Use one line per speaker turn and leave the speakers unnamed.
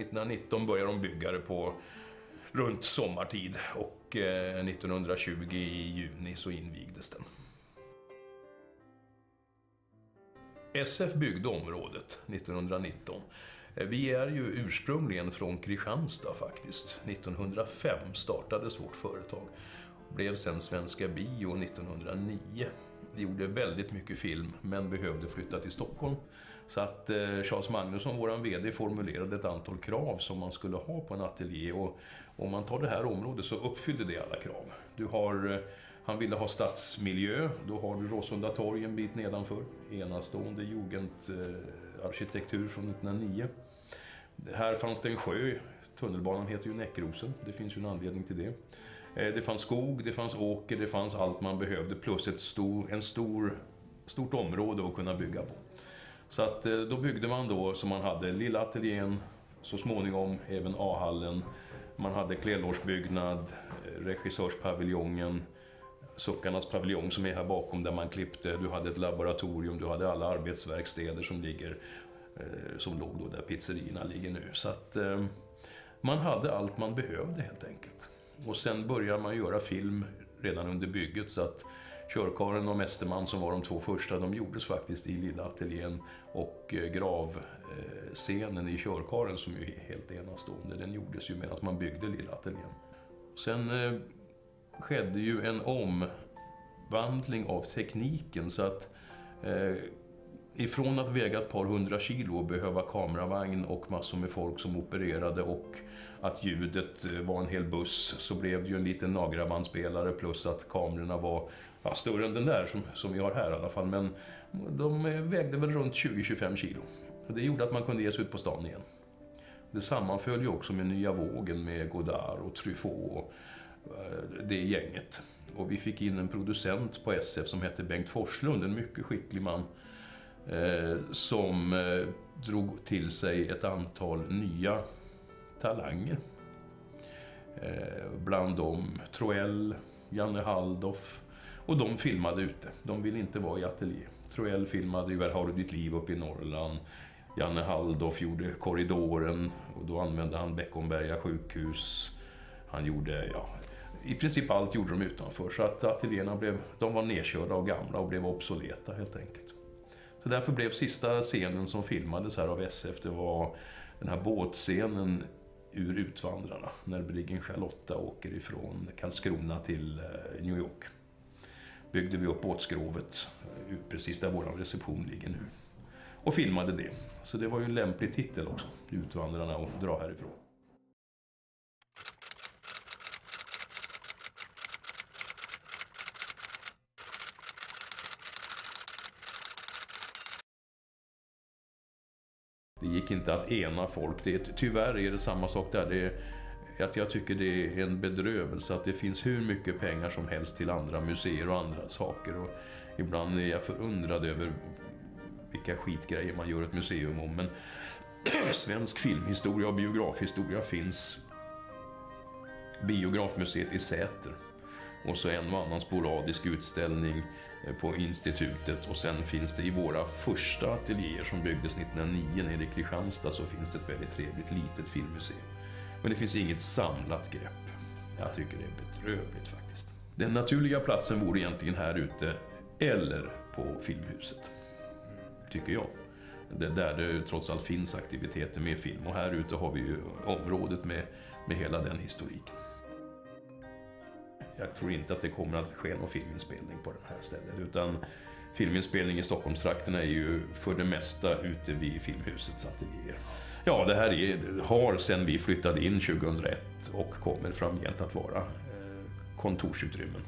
1919 började de bygga det på runt sommartid och eh, 1920 i juni så invigdes den. SF byggde området 1919. Eh, vi är ju ursprungligen från Kristianstad faktiskt. 1905 startades vårt företag. Blev sen Svenska Bio 1909. Gjorde väldigt mycket film men behövde flytta till Stockholm. Så att eh, Charles Magnusson, våran VD, formulerade ett antal krav som man skulle ha på en ateljé. Och om man tar det här området så uppfyllde det alla krav. Du har, eh, han ville ha stadsmiljö, då har du Råsunda torg en bit nedanför. Enastående jugendarkitektur från 1909. Här fanns det en sjö, tunnelbanan heter ju Näckrosen, det finns ju en anledning till det. Eh, det fanns skog, det fanns åker, det fanns allt man behövde plus ett stor, en stor, stort område att kunna bygga på. Så att eh, då byggde man då som man hade lilla ateljén, så småningom även A-hallen. Man hade klädlårsbyggnad, eh, regissörspaviljongen, Suckarnas paviljong som är här bakom där man klippte. Du hade ett laboratorium, du hade alla arbetsverkstäder som ligger som låg då där pizzerierna ligger nu. Så att man hade allt man behövde helt enkelt. Och sen började man göra film redan under bygget så att Körkaren och Mästerman som var de två första, de gjordes faktiskt i lilla ateljén och eh, gravscenen i Körkaren som ju är helt enastående, den gjordes ju medan man byggde lilla ateljén. Sen eh, skedde ju en omvandling av tekniken så att eh, ifrån att väga ett par hundra kilo och behöva kameravagn och massor med folk som opererade och att ljudet eh, var en hel buss så blev det ju en liten nagrabandspelare plus att kamerorna var ja, större än den där som, som vi har här i alla fall. Men de eh, vägde väl runt 20-25 kilo. Det gjorde att man kunde ge sig ut på stan igen. Det sammanföll ju också med nya vågen med Godard och Truffaut och eh, det gänget. Och vi fick in en producent på SF som hette Bengt Forslund, en mycket skicklig man Eh, som eh, drog till sig ett antal nya talanger. Eh, bland dem Troell, Janne Halldorf och de filmade ute. De ville inte vara i ateljé. Troell filmade ju Här har du ditt liv uppe i Norrland. Janne Halldorf gjorde Korridoren och då använde han Beckomberga sjukhus. Han gjorde, ja, i princip allt gjorde de utanför. Så att ateljéerna blev, de var nedkörda och gamla och blev obsoleta helt enkelt. Så därför blev sista scenen som filmades här av SF, det var den här båtscenen ur Utvandrarna. När briggen Charlotta åker ifrån Karlskrona till eh, New York. Byggde vi upp båtskrovet eh, precis där vår reception ligger nu. Och filmade det. Så det var ju en lämplig titel också, Utvandrarna, och dra härifrån. Det gick inte att ena folk. Det är, tyvärr är det samma sak där. Det är, att jag tycker det är en bedrövelse att det finns hur mycket pengar som helst till andra museer och andra saker. Och ibland är jag förundrad över vilka skitgrejer man gör ett museum om. Men svensk filmhistoria och biografhistoria finns. Biografmuseet i Säter. Och så en och annan sporadisk utställning eh, på institutet och sen finns det i våra första ateljéer som byggdes 1909 nere i Kristianstad så finns det ett väldigt trevligt litet filmmuseum. Men det finns inget samlat grepp. Jag tycker det är bedrövligt faktiskt. Den naturliga platsen vore egentligen här ute eller på Filmhuset. Tycker jag. Det där det trots allt finns aktiviteter med film och här ute har vi ju området med, med hela den historiken. Jag tror inte att det kommer att ske någon filminspelning på det här stället utan filminspelning i Stockholmstrakten är ju för det mesta ute vid Filmhusets ateljéer. Ja, det här är, har sedan vi flyttade in 2001 och kommer framgent att vara eh, kontorsutrymmen.